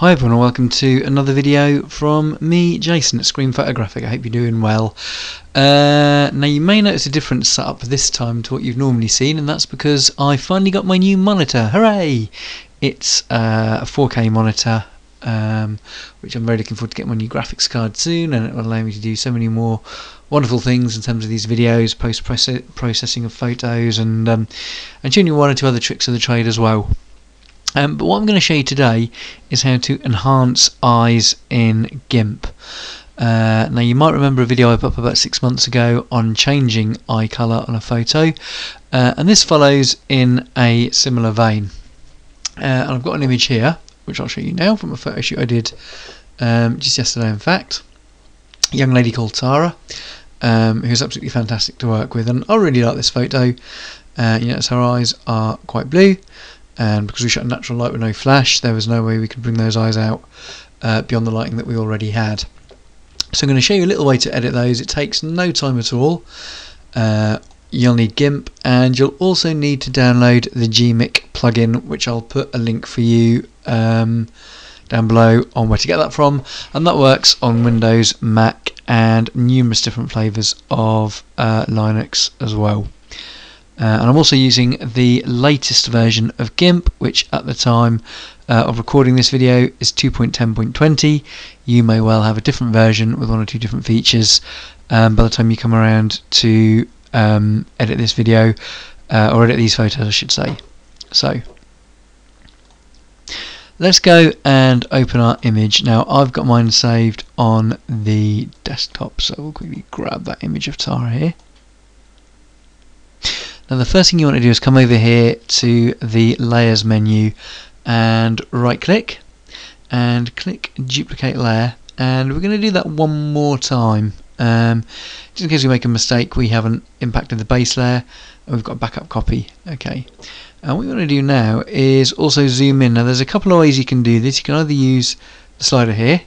Hi everyone and welcome to another video from me, Jason at Scream Photographic. I hope you're doing well. Uh, now you may notice a different setup this time to what you've normally seen and that's because I finally got my new monitor. Hooray! It's uh, a 4K monitor um, which I'm very looking forward to getting my new graphics card soon and it will allow me to do so many more wonderful things in terms of these videos, post processing of photos and um, and you one or two other tricks of the trade as well. Um, but what I'm going to show you today is how to enhance eyes in GIMP. Uh, now you might remember a video I put up about six months ago on changing eye colour on a photo uh, and this follows in a similar vein. Uh, and I've got an image here which I'll show you now from a photo shoot I did um, just yesterday in fact. A young lady called Tara um, who's absolutely fantastic to work with and I really like this photo. Uh, you notice her eyes are quite blue and because we shot natural light with no flash there was no way we could bring those eyes out uh, beyond the lighting that we already had. So I'm going to show you a little way to edit those, it takes no time at all. Uh, you'll need GIMP and you'll also need to download the GMIC plugin which I'll put a link for you um, down below on where to get that from and that works on Windows, Mac and numerous different flavours of uh, Linux as well. Uh, and I'm also using the latest version of GIMP, which at the time uh, of recording this video is 2.10.20. You may well have a different version with one or two different features um, by the time you come around to um, edit this video, uh, or edit these photos I should say. So, let's go and open our image. Now I've got mine saved on the desktop, so we'll quickly grab that image of Tara here. Now the first thing you want to do is come over here to the layers menu and right click and click duplicate layer. And we're going to do that one more time. Um, just in case we make a mistake we haven't impacted the base layer and we've got a backup copy. Okay. And what we want to do now is also zoom in. Now there's a couple of ways you can do this. You can either use the slider here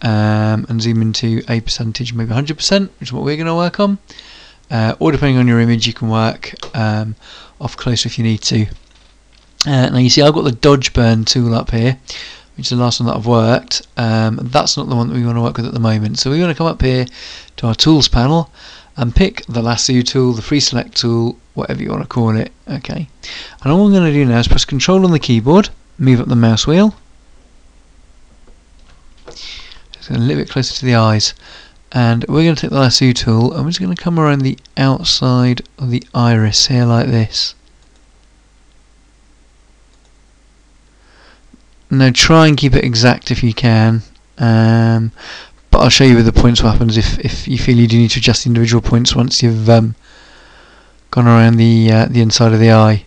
um, and zoom into a percentage maybe 100% which is what we're going to work on uh, or depending on your image you can work um, off closer if you need to. Uh, now you see I've got the dodge burn tool up here which is the last one that I've worked. Um, that's not the one that we want to work with at the moment. So we want to come up here to our tools panel and pick the lasso tool, the free select tool, whatever you want to call it. Okay. And all I'm going to do now is press control on the keyboard, move up the mouse wheel. Just a little bit closer to the eyes and we're going to take the lasso tool and we're just going to come around the outside of the iris here like this. Now try and keep it exact if you can um, but I'll show you with the points what happens if, if you feel you do need to adjust the individual points once you've um, gone around the uh, the inside of the eye.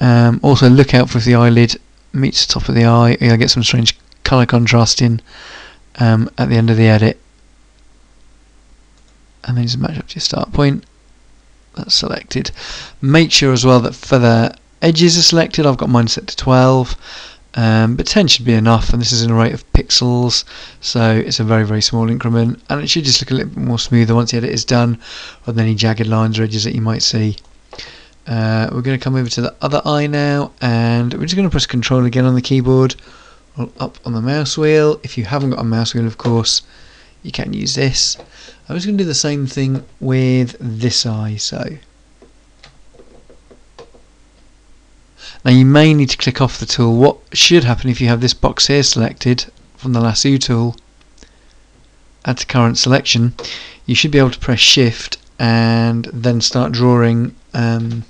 Um, also look out for if the eyelid meets the top of the eye you'll get some strange colour contrasting um, at the end of the edit and then just match up to your start point. That's selected. Make sure as well that for the edges are selected. I've got mine set to 12 um, but 10 should be enough and this is in a rate of pixels. So it's a very very small increment and it should just look a little bit more smoother once the edit is done rather than any jagged lines or edges that you might see. Uh, we're going to come over to the other eye now and we're just going to press control again on the keyboard or up on the mouse wheel. If you haven't got a mouse wheel of course you can use this I'm just going to do the same thing with this eye. So now you may need to click off the tool. What should happen if you have this box here selected from the lasso tool, add to current selection, you should be able to press shift and then start drawing um,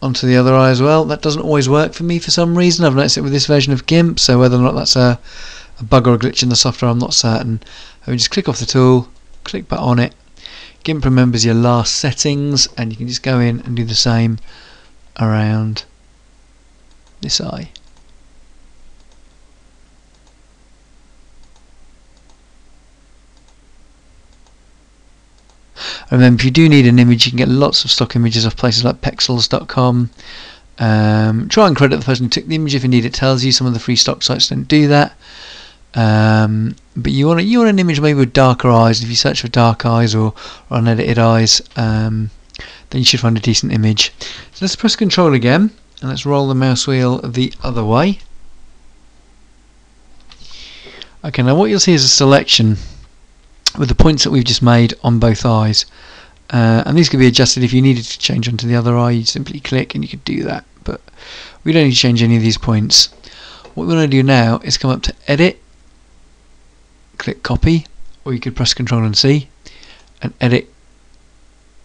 onto the other eye as well. That doesn't always work for me for some reason. I've noticed it with this version of GIMP, so whether or not that's a a bug or a glitch in the software, I'm not certain. I mean, just click off the tool, click back on it. GIMP remembers your last settings, and you can just go in and do the same around this eye. Remember, if you do need an image, you can get lots of stock images off places like pexels.com. Um, try and credit the person who took the image if indeed it tells you. Some of the free stock sites don't do that. Um, but you want you want an image maybe with darker eyes. If you search for dark eyes or, or unedited eyes, um, then you should find a decent image. So let's press Control again, and let's roll the mouse wheel the other way. Okay, now what you'll see is a selection with the points that we've just made on both eyes. Uh, and these could be adjusted if you needed to change onto the other eye, you simply click and you could do that. But we don't need to change any of these points. What we're going to do now is come up to Edit, click Copy, or you could press Ctrl and C, and Edit,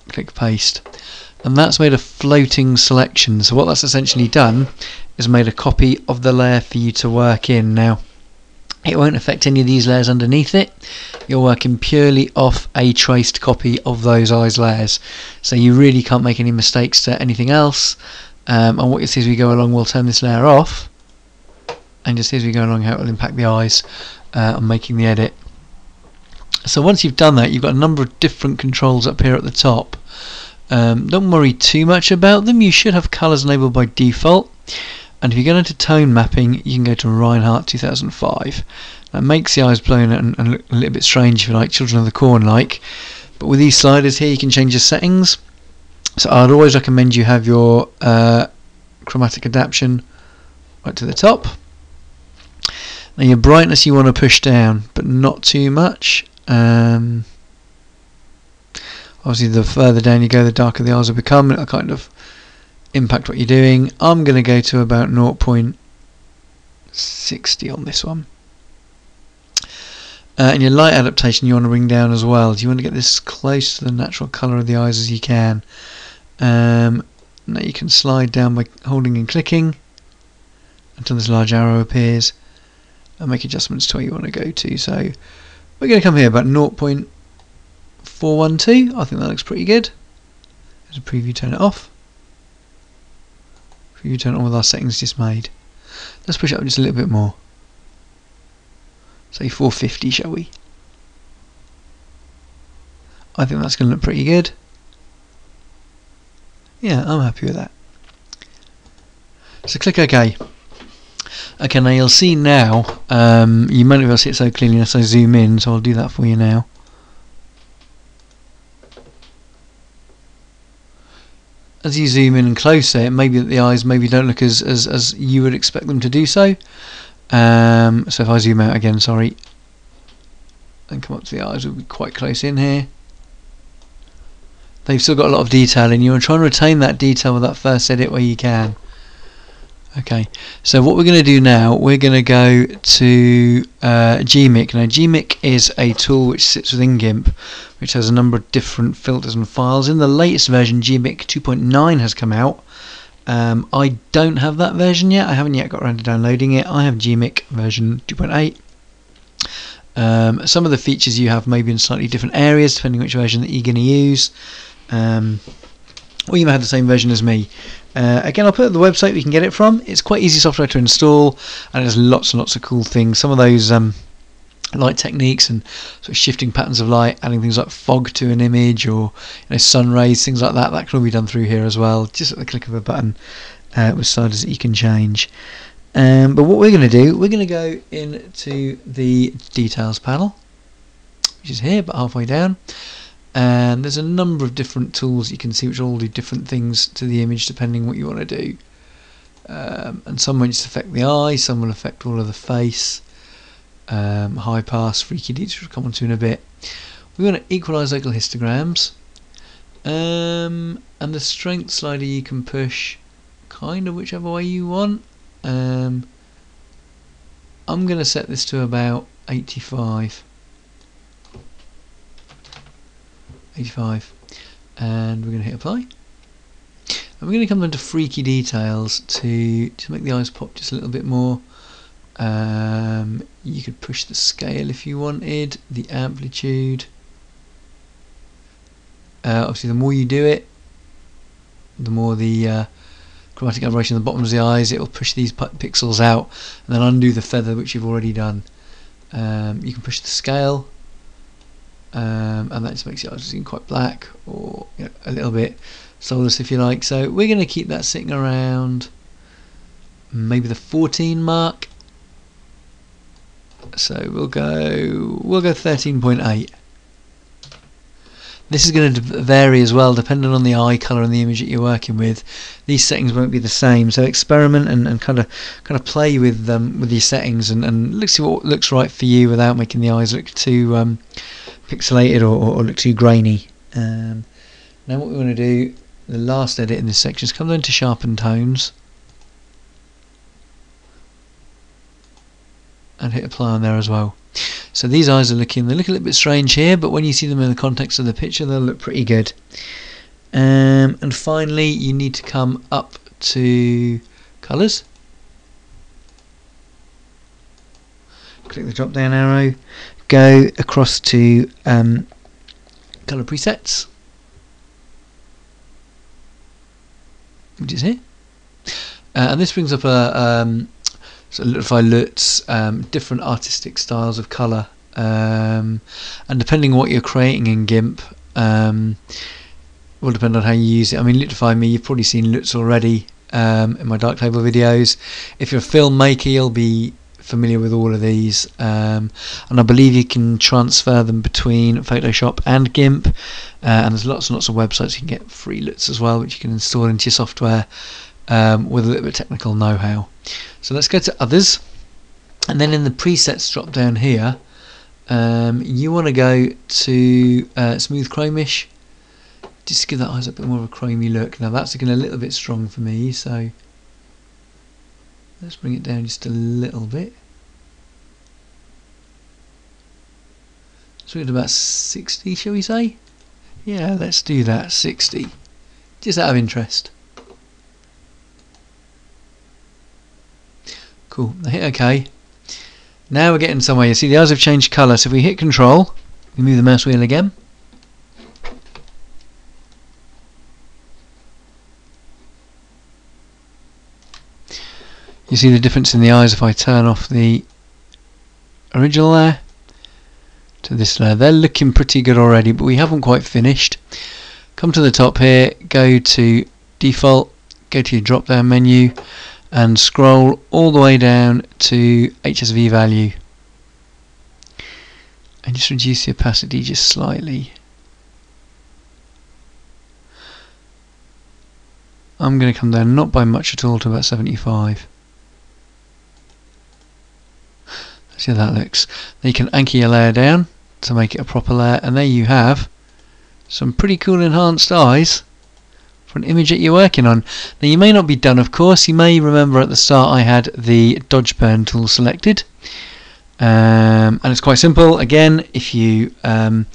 click Paste. And that's made a floating selection. So what that's essentially done is made a copy of the layer for you to work in. Now, it won't affect any of these layers underneath it. You're working purely off a traced copy of those eyes layers. So you really can't make any mistakes to anything else. Um, and what you see as we go along, we'll turn this layer off. And just as we go along how it will impact the eyes uh, on making the edit. So once you've done that, you've got a number of different controls up here at the top. Um, don't worry too much about them. You should have colours enabled by default. And if you go into tone mapping, you can go to Reinhard 2005. That makes the eyes blown and, and look a little bit strange if you like, Children of the Corn like. But with these sliders here, you can change your settings. So I'd always recommend you have your uh, chromatic adaptation right to the top. Now your brightness you want to push down, but not too much. Um, obviously, the further down you go, the darker the eyes will become. It'll kind of impact what you're doing. I'm going to go to about 0.60 on this one. Uh, and your light adaptation you want to bring down as well. You want to get this close to the natural colour of the eyes as you can. Um, now you can slide down by holding and clicking until this large arrow appears and make adjustments to where you want to go to. So we're going to come here about 0.412. I think that looks pretty good. There's a preview, turn it off. Preview, turn on with our settings just made. Let's push it up just a little bit more. Say 450, shall we? I think that's going to look pretty good. Yeah, I'm happy with that. So click OK. Okay, now you'll see now, um, you might not be able to see it so clearly unless I zoom in, so I'll do that for you now. As you zoom in and closer, it may be that the eyes maybe don't look as, as, as you would expect them to do so. Um, so if I zoom out again, sorry, and come up to the eyes, we'll be quite close in here. They've still got a lot of detail in you and try and retain that detail with that first edit where you can. Okay, so what we're going to do now, we're going to go to uh, GMIC. Now GMIC is a tool which sits within GIMP, which has a number of different filters and files. In the latest version, GMIC 2.9 has come out. Um, I don't have that version yet, I haven't yet got around to downloading it. I have GMIC version 2.8. Um, some of the features you have may be in slightly different areas depending which version that you're going to use. Um, or you may have the same version as me. Uh, again, I'll put the website you can get it from. It's quite easy software to install, and there's lots and lots of cool things. Some of those um, light techniques and sort of shifting patterns of light, adding things like fog to an image or you know, sun rays, things like that. That can all be done through here as well, just at the click of a button uh, with sliders that you can change. Um, but what we're going to do, we're going to go into the details panel, which is here, but halfway down and there's a number of different tools you can see which all do different things to the image depending what you want to do. Um, and some will just affect the eye some will affect all of the face. Um, high pass freaky details which we'll come on to in a bit. We want to equalize local histograms. Um, and the strength slider you can push kind of whichever way you want. Um, I'm going to set this to about 85 85 and we're going to hit apply. And we're going to come into freaky details to, to make the eyes pop just a little bit more. Um, you could push the scale if you wanted the amplitude. Uh, obviously the more you do it the more the uh, chromatic aberration at the bottom of the eyes it will push these pixels out and then undo the feather which you've already done. Um, you can push the scale um, and that just makes it seem quite black or you know, a little bit soulless if you like. So we're going to keep that sitting around maybe the 14 mark. So we'll go we'll go 13.8 this is going to vary as well depending on the eye colour and the image that you're working with. These settings won't be the same, so experiment and, and kind of kind of play with them with your settings and, and look see what looks right for you without making the eyes look too um, pixelated or, or, look too grainy. Um, now what we want to do, the last edit in this section is come down to sharpen tones and hit apply on there as well. So these eyes are looking, they look a little bit strange here, but when you see them in the context of the picture, they'll look pretty good. Um, and finally, you need to come up to colours. Click the drop down arrow, go across to um, colour presets, which is here. Uh, and this brings up a, um, so Lutify LUTs, um, different artistic styles of colour, um, and depending on what you're creating in GIMP, um, will depend on how you use it. I mean, Lutify Me, you've probably seen LUTs already um, in my Darktable videos. If you're a filmmaker, you'll be familiar with all of these, um, and I believe you can transfer them between Photoshop and GIMP. Uh, and there's lots and lots of websites you can get free LUTs as well, which you can install into your software um, with a little bit of technical know-how. So let's go to others and then in the presets drop down here um, you want to go to uh, smooth chromish just to give that eyes a bit more of a chromy look. Now that's looking a little bit strong for me so let's bring it down just a little bit. So we're at about 60 shall we say? Yeah let's do that 60 just out of interest. Cool. I hit OK. Now we're getting somewhere. You see the eyes have changed colour. So if we hit Control, we move the mouse wheel again. You see the difference in the eyes if I turn off the original layer to this layer. They're looking pretty good already, but we haven't quite finished. Come to the top here, go to Default, go to your drop down menu and scroll all the way down to HSV value and just reduce the opacity just slightly. I'm going to come down not by much at all to about 75. See how that looks. Then you can anchor your layer down to make it a proper layer and there you have some pretty cool enhanced eyes for an image that you're working on. Now you may not be done of course, you may remember at the start I had the dodge burn tool selected. Um, and it's quite simple. Again if you um,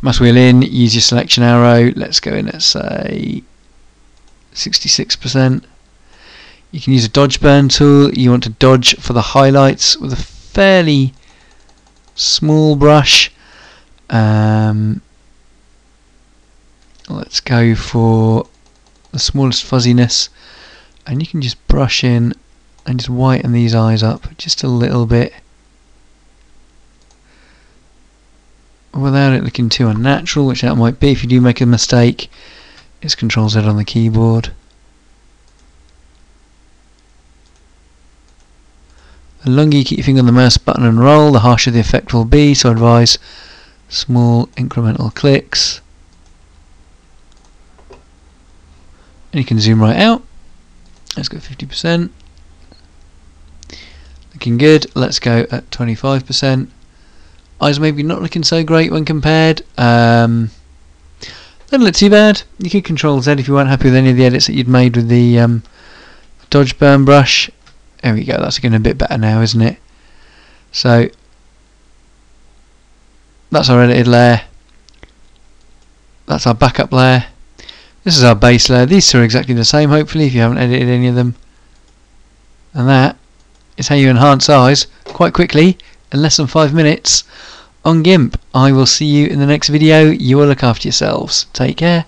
mouse wheel in, use your selection arrow, let's go in at say 66% you can use a dodge burn tool, you want to dodge for the highlights with a fairly small brush. Um, let's go for the smallest fuzziness. And you can just brush in and just whiten these eyes up just a little bit without it looking too unnatural which that might be if you do make a mistake. It's control Z on the keyboard the longer you keep your finger on the mouse button and roll. The harsher the effect will be so I advise small incremental clicks. And you can zoom right out. Let's go 50% looking good. Let's go at 25% eyes maybe not looking so great when compared. Um, don't look too bad. You could control Z if you weren't happy with any of the edits that you'd made with the um, dodge burn brush there we go that's looking a bit better now isn't it so that's our edited layer that's our backup layer this is our base layer. These two are exactly the same, hopefully, if you haven't edited any of them. And that is how you enhance eyes quite quickly, in less than 5 minutes, on GIMP. I will see you in the next video. You will look after yourselves. Take care.